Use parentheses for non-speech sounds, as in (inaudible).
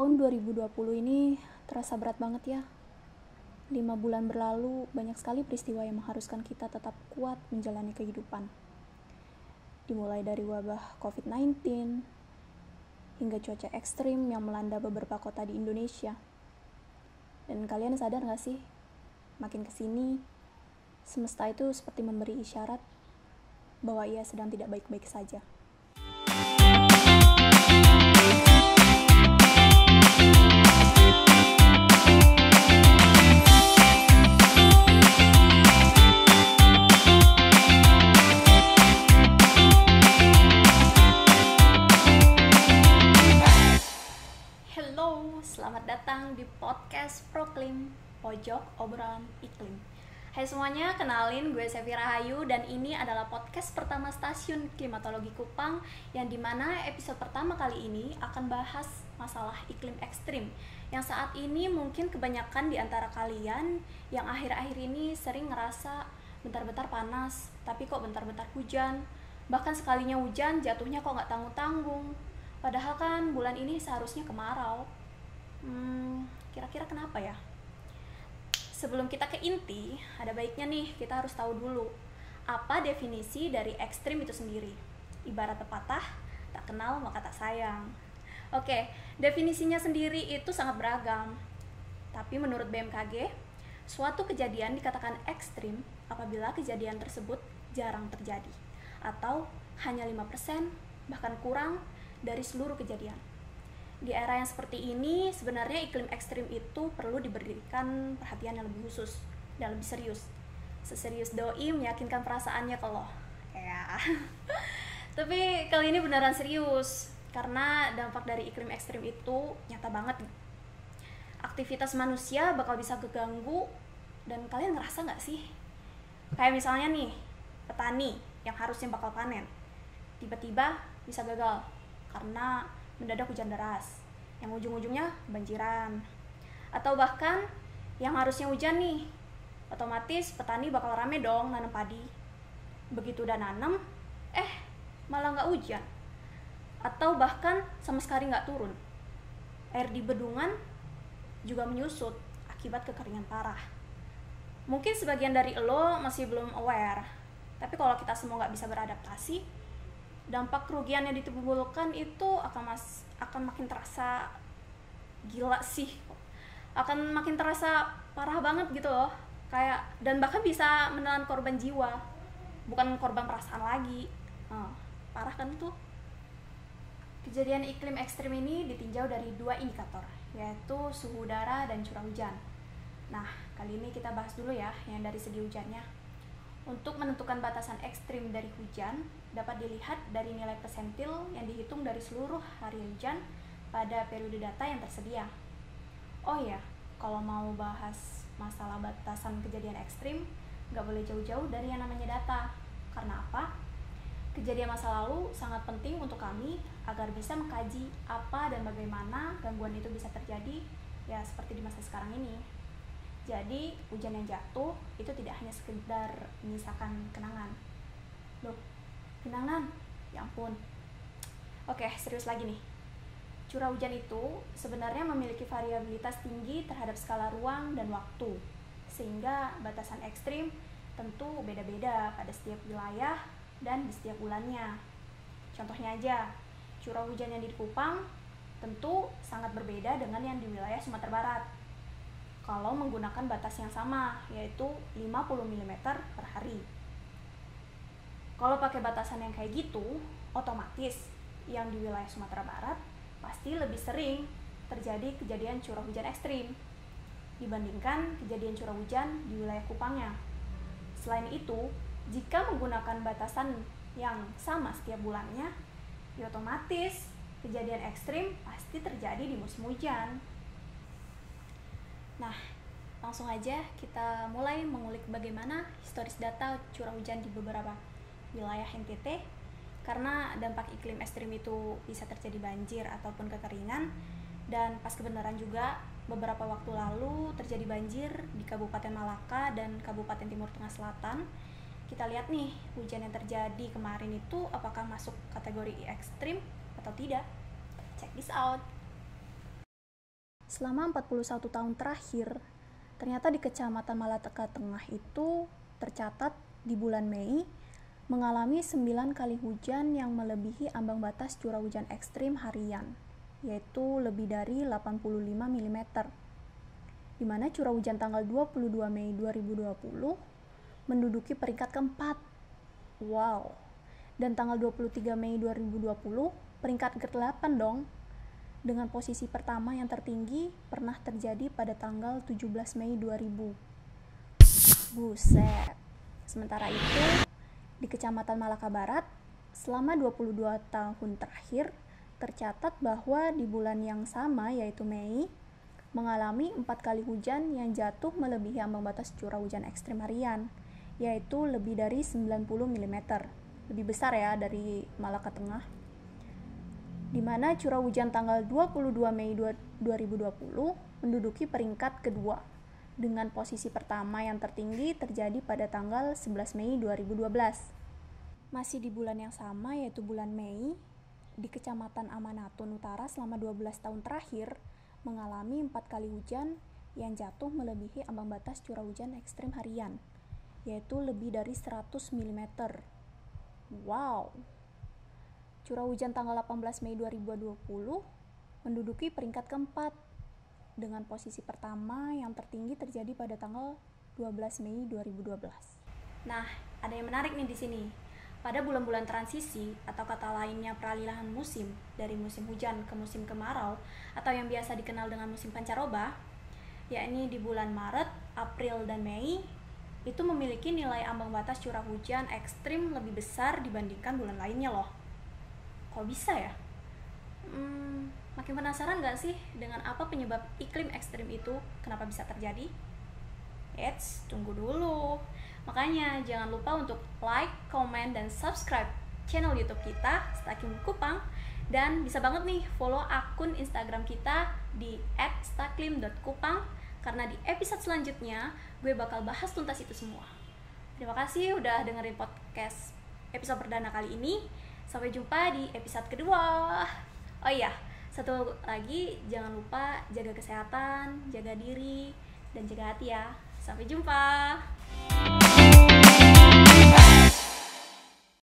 Tahun 2020 ini terasa berat banget ya. Lima bulan berlalu, banyak sekali peristiwa yang mengharuskan kita tetap kuat menjalani kehidupan. Dimulai dari wabah COVID-19, hingga cuaca ekstrim yang melanda beberapa kota di Indonesia. Dan kalian sadar gak sih, makin ke sini, semesta itu seperti memberi isyarat bahwa ia sedang tidak baik-baik saja. Selamat datang di podcast Proklim Pojok Obrolan Iklim. Hai semuanya, kenalin gue Sevi Rahayu dan ini adalah podcast pertama stasiun klimatologi Kupang yang di mana episode pertama kali ini akan bahas masalah iklim ekstrim yang saat ini mungkin kebanyakan di antara kalian yang akhir-akhir ini sering ngerasa bentar-bentar panas, tapi kok bentar-bentar hujan, bahkan sekalinya hujan jatuhnya kok nggak tanggung-tanggung. Padahal kan bulan ini seharusnya kemarau. Hmm, kira-kira kenapa ya? Sebelum kita ke inti, ada baiknya nih kita harus tahu dulu apa definisi dari ekstrim itu sendiri. Ibarat pepatah, tak kenal maka tak sayang. Oke, definisinya sendiri itu sangat beragam. Tapi menurut BMKG, suatu kejadian dikatakan ekstrim apabila kejadian tersebut jarang terjadi atau hanya 5% bahkan kurang dari seluruh kejadian. Di era yang seperti ini, sebenarnya iklim ekstrim itu perlu diberikan perhatian yang lebih khusus dan lebih serius. Seserius doi meyakinkan perasaannya ke lo. Ya. (laughs) Tapi kali ini beneran serius karena dampak dari iklim ekstrim itu nyata banget. Aktivitas manusia bakal bisa keganggu dan kalian ngerasa nggak sih? Kayak misalnya nih, petani yang harusnya bakal panen, tiba-tiba bisa gagal karena mendadak hujan deras yang ujung-ujungnya banjiran. Atau bahkan yang harusnya hujan nih otomatis petani bakal rame dong nanam padi. Begitu udah nanam eh malah nggak hujan. Atau bahkan sama sekali nggak turun. Air di bendungan juga menyusut akibat kekeringan parah. Mungkin sebagian dari lo masih belum aware tapi kalau kita semua nggak bisa beradaptasi dampak kerugian yang ditimbulkan itu akan mas akan makin terasa gila sih. Akan makin terasa parah banget gitu loh. Kayak dan bahkan bisa menelan korban jiwa. Bukan korban perasaan lagi. Hmm, parah kan tuh? Kejadian iklim ekstrim ini ditinjau dari dua indikator yaitu suhu udara dan curah hujan. Nah kali ini kita bahas dulu ya yang dari segi hujannya untuk menentukan batasan ekstrim dari hujan, dapat dilihat dari nilai persentil yang dihitung dari seluruh hari hujan pada periode data yang tersedia. Oh ya, kalau mau bahas masalah batasan kejadian ekstrim, nggak boleh jauh-jauh dari yang namanya data. Karena apa? Kejadian masa lalu sangat penting untuk kami agar bisa mengkaji apa dan bagaimana gangguan itu bisa terjadi ya seperti di masa sekarang ini. Jadi hujan yang jatuh itu tidak hanya sekedar menyisakan kenangan. Loh, kenangan? Ya ampun. Oke, serius lagi nih. Curah hujan itu sebenarnya memiliki variabilitas tinggi terhadap skala ruang dan waktu. Sehingga batasan ekstrim tentu beda-beda pada setiap wilayah dan di setiap bulannya. Contohnya aja, curah hujan yang di Kupang tentu sangat berbeda dengan yang di wilayah Sumatera Barat kalau menggunakan batas yang sama yaitu 50 mm per hari. Kalau pakai batasan yang kayak gitu, otomatis yang di wilayah Sumatera Barat pasti lebih sering terjadi kejadian curah hujan ekstrim dibandingkan kejadian curah hujan di wilayah Kupangnya. Selain itu, jika menggunakan batasan yang sama setiap bulannya, ya otomatis kejadian ekstrim pasti terjadi di musim hujan. Nah, langsung aja kita mulai mengulik bagaimana historis data curah hujan di beberapa wilayah NTT karena dampak iklim ekstrim itu bisa terjadi banjir ataupun kekeringan. Dan pas kebenaran juga beberapa waktu lalu terjadi banjir di Kabupaten Malaka dan Kabupaten Timur Tengah Selatan. Kita lihat nih hujan yang terjadi kemarin itu apakah masuk kategori ekstrim atau tidak? Check this out selama 41 tahun terakhir, ternyata di Kecamatan Malateka Tengah itu tercatat di bulan Mei mengalami 9 kali hujan yang melebihi ambang batas curah hujan ekstrim harian, yaitu lebih dari 85 mm. Di mana curah hujan tanggal 22 Mei 2020 menduduki peringkat keempat. Wow. Dan tanggal 23 Mei 2020 peringkat ke-8 dong dengan posisi pertama yang tertinggi pernah terjadi pada tanggal 17 Mei 2000. Buset. Sementara itu, di Kecamatan Malaka Barat, selama 22 tahun terakhir, tercatat bahwa di bulan yang sama yaitu Mei, mengalami empat kali hujan yang jatuh melebihi ambang batas curah hujan ekstrim harian, yaitu lebih dari 90 mm. Lebih besar ya dari Malaka Tengah di mana curah hujan tanggal 22 Mei 2020 menduduki peringkat kedua dengan posisi pertama yang tertinggi terjadi pada tanggal 11 Mei 2012. Masih di bulan yang sama yaitu bulan Mei, di Kecamatan Amanatun Utara selama 12 tahun terakhir mengalami empat kali hujan yang jatuh melebihi ambang batas curah hujan ekstrim harian, yaitu lebih dari 100 mm. Wow, curah hujan tanggal 18 Mei 2020 menduduki peringkat keempat dengan posisi pertama yang tertinggi terjadi pada tanggal 12 Mei 2012. Nah, ada yang menarik nih di sini. Pada bulan-bulan transisi atau kata lainnya peralihan musim dari musim hujan ke musim kemarau atau yang biasa dikenal dengan musim pancaroba, yakni di bulan Maret, April, dan Mei, itu memiliki nilai ambang batas curah hujan ekstrim lebih besar dibandingkan bulan lainnya loh kok bisa ya? Hmm, makin penasaran gak sih dengan apa penyebab iklim ekstrim itu? Kenapa bisa terjadi? Eits, tunggu dulu. Makanya jangan lupa untuk like, comment, dan subscribe channel youtube kita Stakim Kupang. Dan bisa banget nih follow akun Instagram kita di @staklim.kupang karena di episode selanjutnya gue bakal bahas tuntas itu semua. Terima kasih udah dengerin podcast episode perdana kali ini. Sampai jumpa di episode kedua. Oh iya, satu lagi jangan lupa jaga kesehatan, jaga diri, dan jaga hati ya. Sampai jumpa.